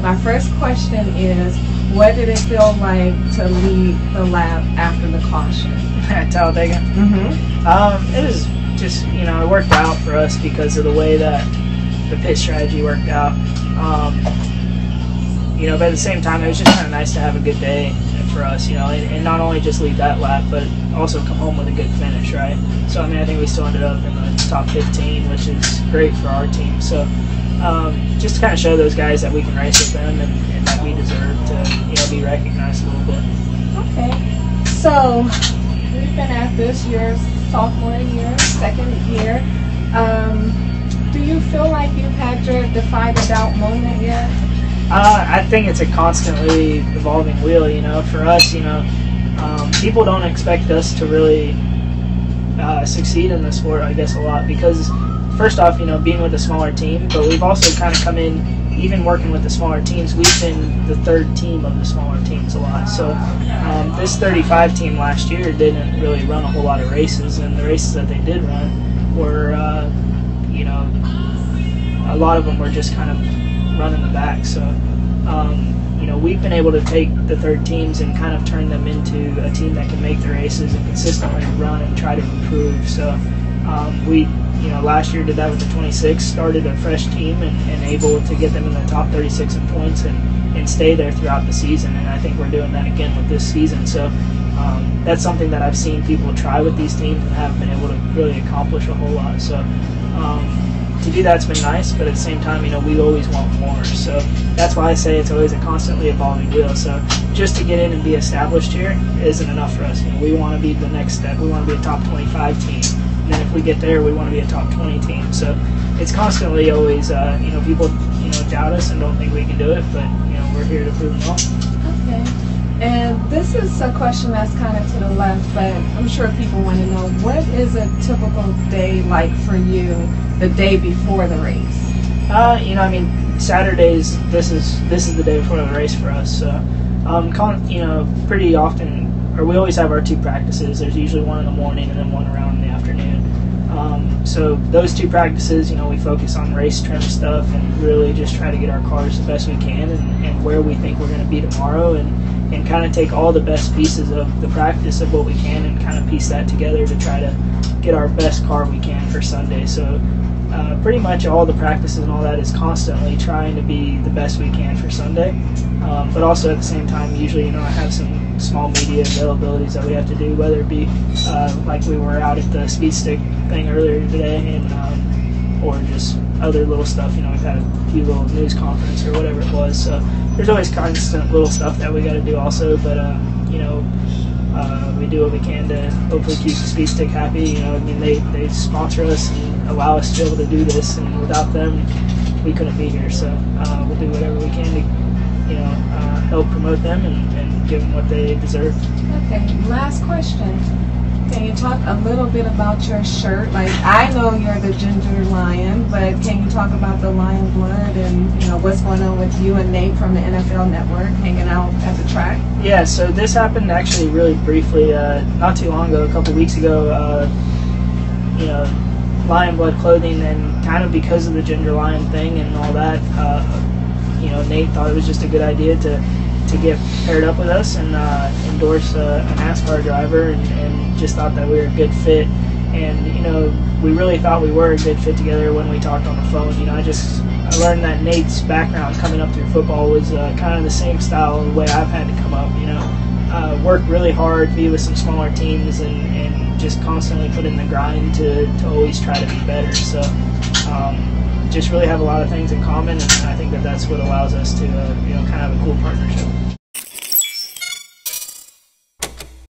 And my first question is, what did it feel like to lead the lap after the caution? At Talladega. Mm-hmm. Um, it was just you know it worked out for us because of the way that the pit strategy worked out. Um, you know, but at the same time, it was just kind of nice to have a good day for us, you know, and, and not only just lead that lap, but also come home with a good finish, right? So I mean, I think we still ended up in the top 15, which is great for our team. So um, just to kind of show those guys that we can race with them and, and that we deserve to you know be recognized a little bit. Okay. So we've been at this your sophomore year, second year. Um, do you feel like you've had your defy the doubt moment yet? Uh, I think it's a constantly evolving wheel. You know, for us, you know, um, people don't expect us to really uh, succeed in the sport. I guess a lot because first off, you know, being with a smaller team, but we've also kind of come in. Even working with the smaller teams, we've been the third team of the smaller teams a lot. So um, this 35 team last year didn't really run a whole lot of races, and the races that they did run were, uh, you know, a lot of them were just kind of running the back. So, um, you know, we've been able to take the third teams and kind of turn them into a team that can make the races and consistently run and try to improve. So, um, we, you know, last year did that with the 26, started a fresh team and, and able to get them in the top 36 in points and, and stay there throughout the season. And I think we're doing that again with this season. So, um, that's something that I've seen people try with these teams and haven't been able to really accomplish a whole lot. So, um, to do that's been nice, but at the same time, you know, we always want more. So that's why I say it's always a constantly evolving wheel. So just to get in and be established here isn't enough for us. You know, we want to be the next step. We want to be a top 25 team. And then if we get there, we want to be a top 20 team. So it's constantly always, uh, you know, people, you know, doubt us and don't think we can do it, but, you know, we're here to prove them wrong. Okay. And this is a question that's kind of to the left, but I'm sure people want to know what is a typical day like for you the day before the race? Uh, you know, I mean, Saturdays. This is this is the day before the race for us. So, um, con- you know, pretty often, or we always have our two practices. There's usually one in the morning and then one around in the afternoon. Um, so those two practices, you know, we focus on race trim stuff and really just try to get our cars the best we can and, and where we think we're going to be tomorrow and and kind of take all the best pieces of the practice of what we can and kind of piece that together to try to get our best car we can for Sunday. So uh, pretty much all the practices and all that is constantly trying to be the best we can for Sunday. Um, but also at the same time, usually, you know, I have some small media availabilities that we have to do, whether it be uh, like we were out at the speed stick thing earlier today and um, or just other little stuff. You know, we've had a few little news conference or whatever it was. So there's always constant little stuff that we got to do also. But uh, you know, uh, we do what we can to hopefully keep the speed stick happy. You know, I mean they they sponsor us and allow us to be able to do this, and without them, we couldn't be here. So uh, we'll do whatever we can to you know uh, help promote them and, and give them what they deserve. Okay, last question. Can you talk a little bit about your shirt? Like I know you're the ginger lion, but can you talk about the lion blood and you know what's going on with you and Nate from the NFL Network hanging out at the track? Yeah, so this happened actually really briefly, uh, not too long ago, a couple weeks ago. Uh, you know, lion blood clothing, and kind of because of the ginger lion thing and all that, uh, you know, Nate thought it was just a good idea to to get paired up with us and uh, endorse a, a NASCAR driver, and, and just thought that we were a good fit. And you know, we really thought we were a good fit together when we talked on the phone. You know, I just I learned that Nate's background coming up through football was uh, kind of the same style the way I've had to come up. You know, uh, work really hard, be with some smaller teams, and, and just constantly put in the grind to, to always try to be better. So, um, just really have a lot of things in common, and I think that that's what allows us to, uh, you know, kind of have a cool partnership.